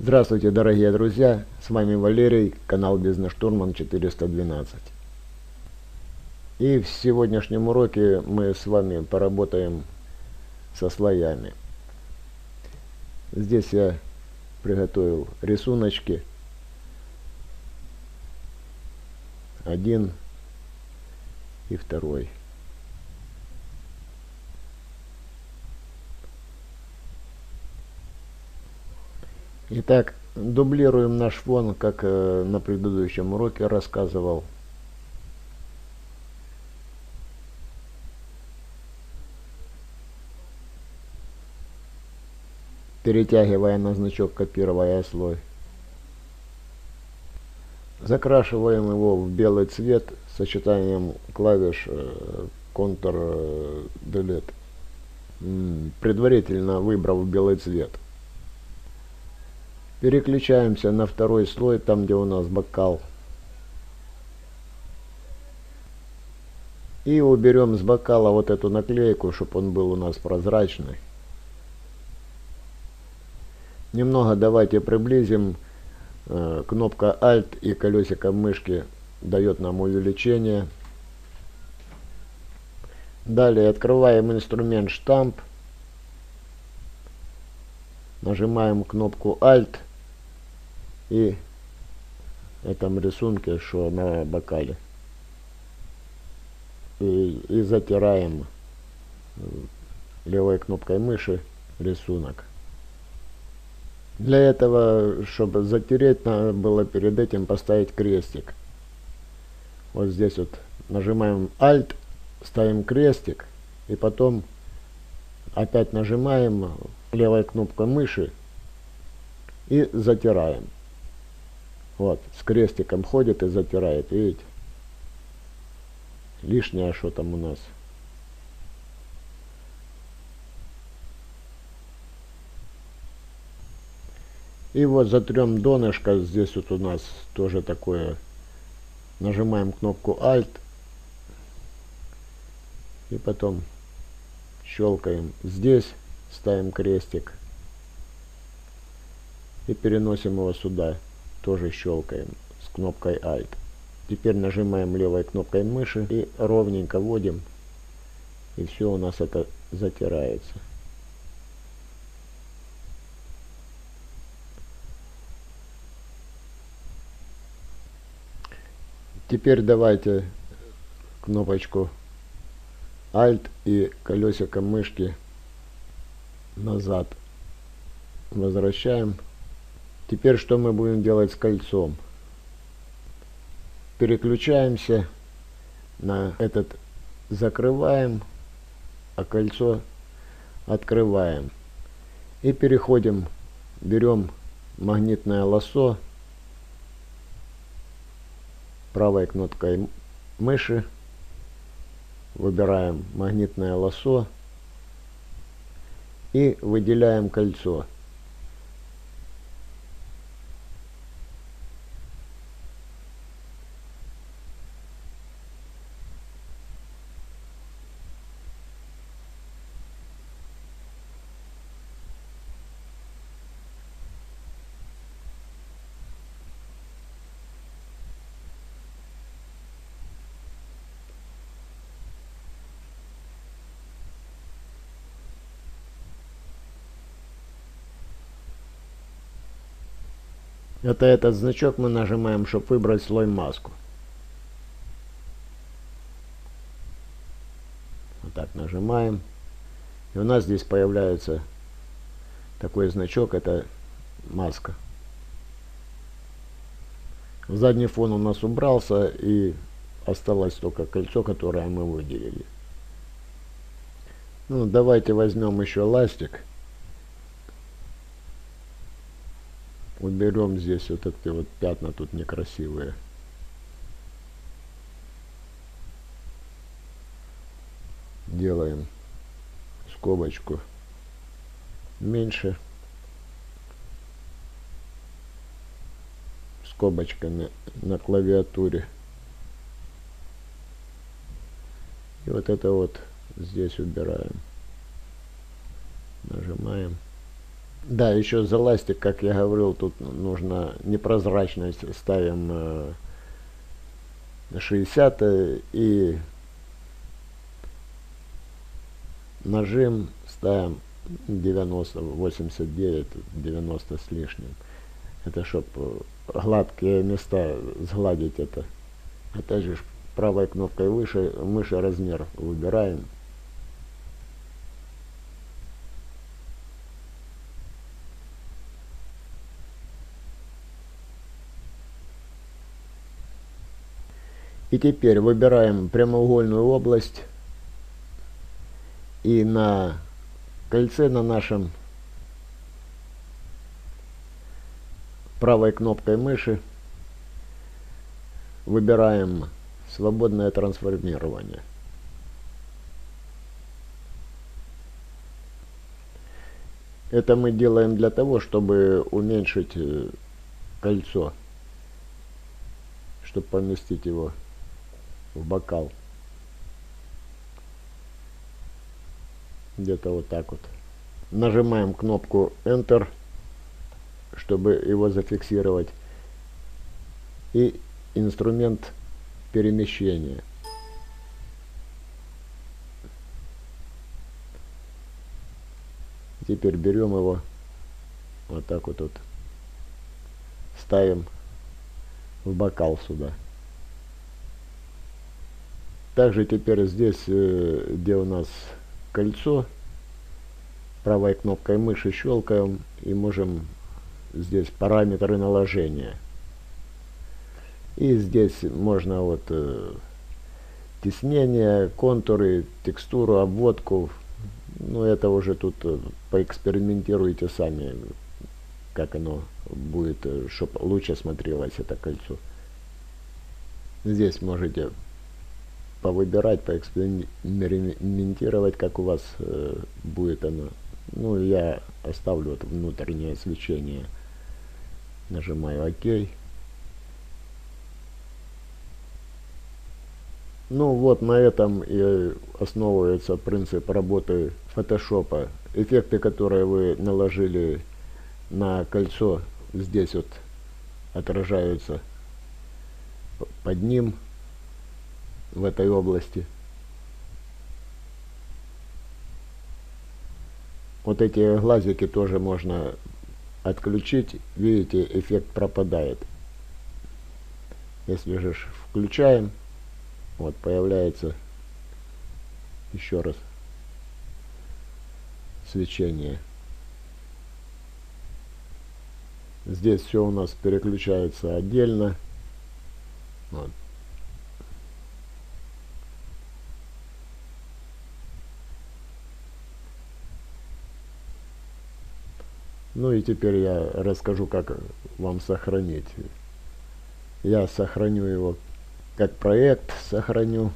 Здравствуйте, дорогие друзья! С вами Валерий, канал Бизнес Штурман 412. И в сегодняшнем уроке мы с вами поработаем со слоями. Здесь я приготовил рисуночки. Один и второй. Итак, дублируем наш фон, как э, на предыдущем уроке рассказывал. Перетягивая на значок, копируя слой. Закрашиваем его в белый цвет сочетанием клавиш э, Ctrl Delete, предварительно выбрав белый цвет. Переключаемся на второй слой, там где у нас бокал. И уберем с бокала вот эту наклейку, чтобы он был у нас прозрачный. Немного давайте приблизим. Э, кнопка Alt и колесико мышки дает нам увеличение. Далее открываем инструмент штамп. Нажимаем кнопку Alt и этом рисунке, что на бокале. И, и затираем левой кнопкой мыши рисунок. Для этого, чтобы затереть, надо было перед этим поставить крестик. Вот здесь вот нажимаем Alt, ставим крестик, и потом опять нажимаем левой кнопкой мыши и затираем. Вот, с крестиком ходит и затирает, видите? Лишнее что там у нас. И вот затрем донышко, здесь вот у нас тоже такое. Нажимаем кнопку Alt. И потом щелкаем здесь, ставим крестик. И переносим его сюда тоже щелкаем с кнопкой Alt. Теперь нажимаем левой кнопкой мыши и ровненько вводим. И все у нас это затирается. Теперь давайте кнопочку Alt и колесико мышки назад возвращаем. Теперь что мы будем делать с кольцом? Переключаемся на этот закрываем, а кольцо открываем. И переходим, берем магнитное лассо правой кнопкой мыши, выбираем магнитное лассо и выделяем кольцо. Это этот значок мы нажимаем, чтобы выбрать слой маску. Вот так нажимаем. И у нас здесь появляется такой значок, это маска. Задний фон у нас убрался и осталось только кольцо, которое мы выделили. Ну, давайте возьмем еще ластик. Уберем здесь вот эти вот пятна тут некрасивые. Делаем скобочку меньше. Скобочками на клавиатуре. И вот это вот здесь убираем. Нажимаем Да, еще за ластик, как я говорил, тут нужно непрозрачность. Ставим 60 э, и нажим ставим 90, 89, 90 с лишним. Это чтобы гладкие места сгладить это. Опять же правой кнопкой выше, мыши размер выбираем. И теперь выбираем прямоугольную область и на кольце на нашем правой кнопкой мыши выбираем свободное трансформирование. Это мы делаем для того, чтобы уменьшить э, кольцо, чтобы поместить его в бокал. Где-то вот так вот. Нажимаем кнопку Enter, чтобы его зафиксировать. И инструмент перемещения. Теперь берем его вот так вот тут ставим в бокал сюда. Также теперь здесь, э, где у нас кольцо, правой кнопкой мыши щелкаем и можем здесь параметры наложения. И здесь можно вот э, теснение, контуры, текстуру, обводку. Ну это уже тут э, поэкспериментируйте сами, как оно будет, чтобы лучше смотрелось это кольцо. Здесь можете повыбирать, поэкспериментировать, как у вас э, будет оно. Ну, я оставлю вот внутреннее освещение. Нажимаю ОК. Ну вот на этом и основывается принцип работы фотошопа. Эффекты, которые вы наложили на кольцо, здесь вот отражаются под ним в этой области. Вот эти глазики тоже можно отключить. Видите, эффект пропадает. Если же включаем, вот появляется еще раз свечение. Здесь все у нас переключается отдельно. Вот. Ну и теперь я расскажу, как вам сохранить. Я сохраню его как проект, сохраню.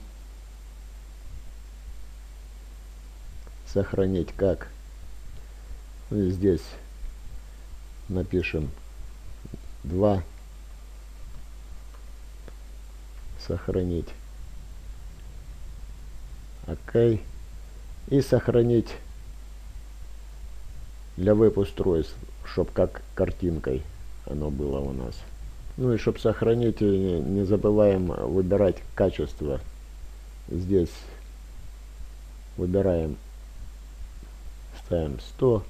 Сохранить как. Ну и здесь напишем 2. Сохранить. ОК. И сохранить для веб-устройств, чтобы как картинкой оно было у нас. Ну и чтобы сохранить, не забываем выбирать качество. Здесь выбираем, ставим 100,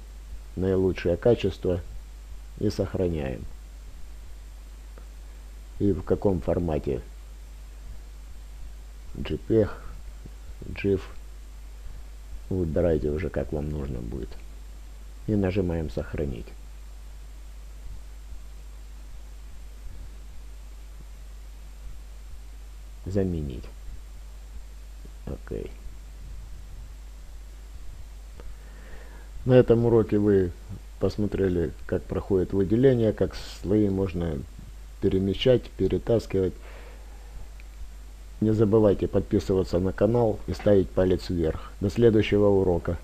наилучшее качество и сохраняем. И в каком формате JPEG, GIF, выбирайте уже как вам нужно будет и нажимаем сохранить. Заменить. Окей. На этом уроке вы посмотрели, как проходит выделение, как слои можно перемещать, перетаскивать. Не забывайте подписываться на канал и ставить палец вверх. До следующего урока.